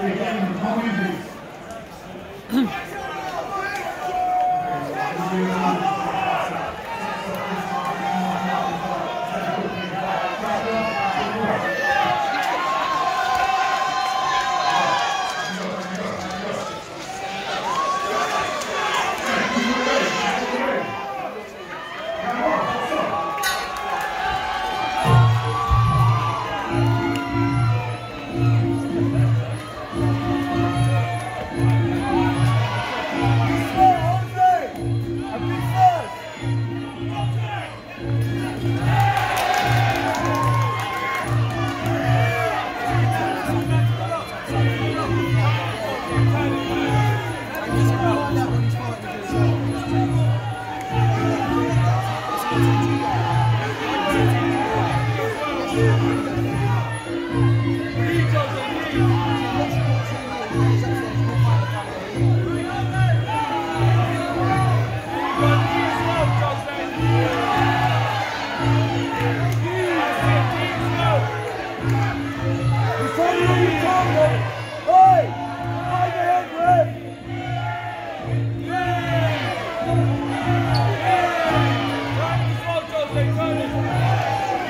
Again, how easy.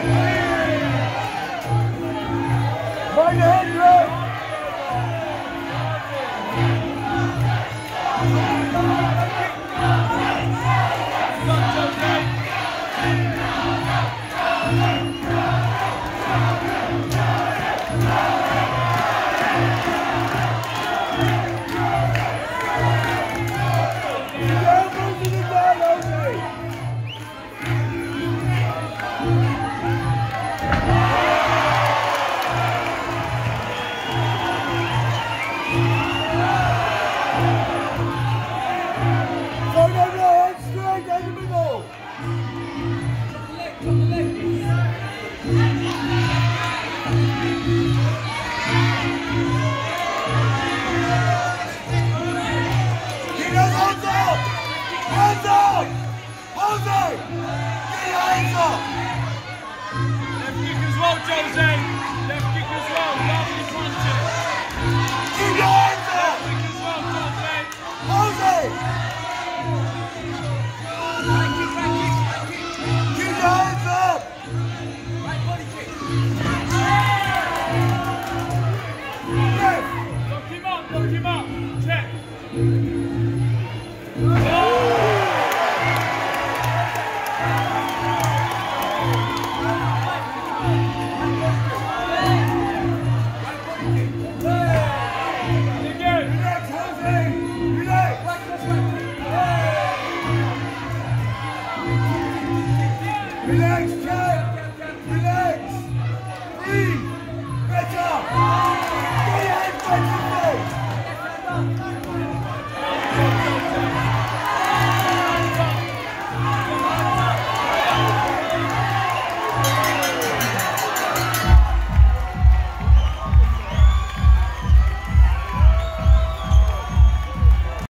Hey! hands up! Hands up! Jose! Get your hands up! Left kick as well, Jose! Relax.